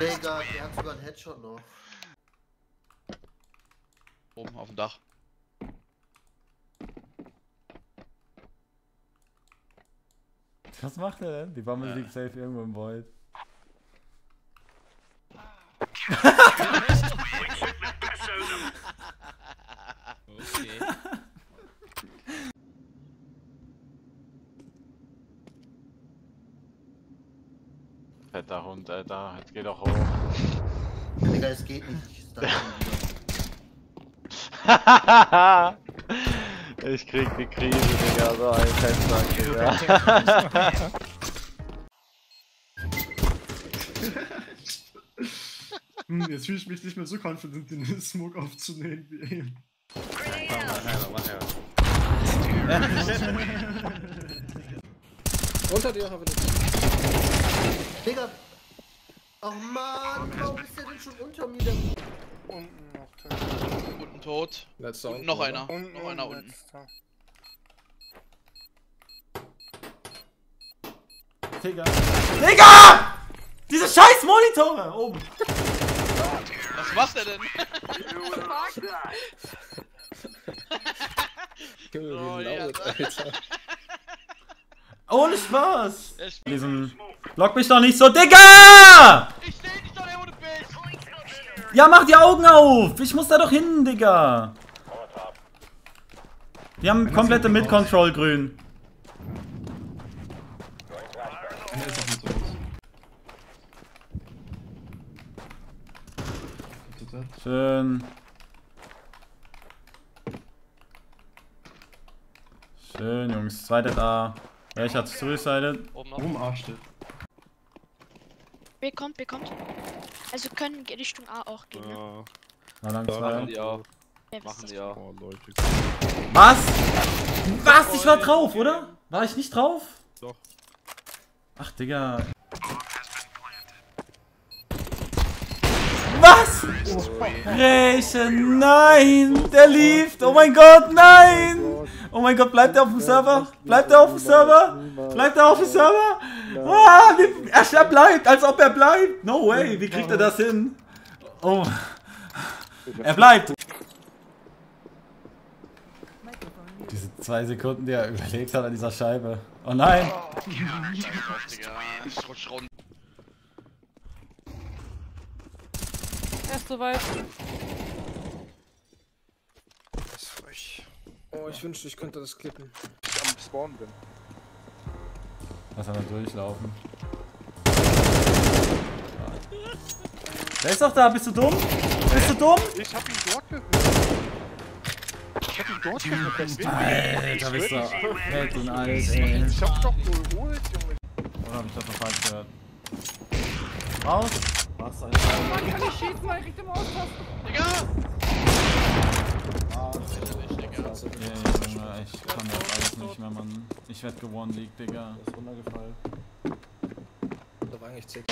Digga, der hat sogar einen Headshot noch. Oben auf dem Dach. Was macht er denn? Die Bammel ja. liegt safe irgendwo im Void. Fetter Hund, Alter. Jetzt geh doch hoch. Digga, es geht nicht. Ich krieg die Krise, Digga. So ein Fenster, Digga. Hm, jetzt fühle ich mich nicht mehr so confident, den Smoke aufzunehmen wie eben. Unter dir, habe ich. Digga! Oh Mann, warum ist der denn schon unter mir? Unten noch tot. Unten tot. Letzter Und noch einer. Unten Noch einer unten. letzter. Digga. Digga! Diese scheiß Monitore! Oben. Was macht er denn? Junge, Oh, wie ja. laut, Alter. Ohne Spaß! Spielt. Diesen. Block mich doch nicht so, Digga! Ich steh dich doch, der ohne Bild! Ja, mach die Augen auf! Ich muss da doch hin, Digga! Die haben komplette Mid-Control grün. Schön. Schön, Jungs. Zweites A. Welcher hat suicided? Oben. Oben A steht. B kommt, B kommt. Also können Richtung A auch gehen, ne? Ja, Na lang machen die auch. Wer Machen die auch. Oh, Leute. Was? Was? Ich war drauf, oder? War ich nicht drauf? Doch. Ach, Digga. Was? Rächen, nein! Der lief! Oh mein Gott, nein! Oh mein Gott, bleibt er auf dem Server? Bleibt er auf dem Server? Bleibt er auf dem Server? Ah, wie, er, er bleibt, als ob er bleibt! No way, wie kriegt er das hin? Oh. Er bleibt! Diese zwei Sekunden, die er überlebt hat an dieser Scheibe. Oh nein! Auf, Digga. Ich rutsch runter. Er ist soweit. Oh, ich wünschte, ich könnte das klippen. Ich am Spawn bin. Lass er durchlaufen. Der ist doch da, bist du dumm? Bist du dumm? Ich hab ihn dort gehört. Ich hab ihn dort gehört. Alter, bist du fett und alt, ey. Ich hab doch geholt, Junge. Oder hab ich das noch falsch gehört? Raus! Was, Alter? Mann, kann ich schießen, weil ich krieg den Austasten. Digga! Junge, ich kann alles nicht mehr, Mann. Ich werd gewonnen, League, Digga. Da war eigentlich 10.